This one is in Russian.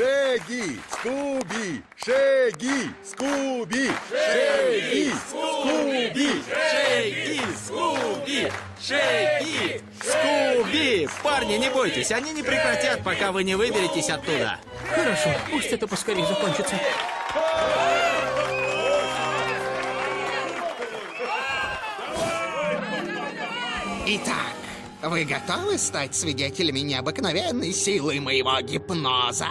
Шеги, Скуби, Шеги, Скуби, Шеги, Скуби. Шейги, Скуби! Шейги, Скуби! Парни, не бойтесь, они не прекратят, пока вы не выберетесь оттуда. Хорошо, пусть это поскорее закончится. Итак, вы готовы стать свидетелями необыкновенной силы моего гипноза?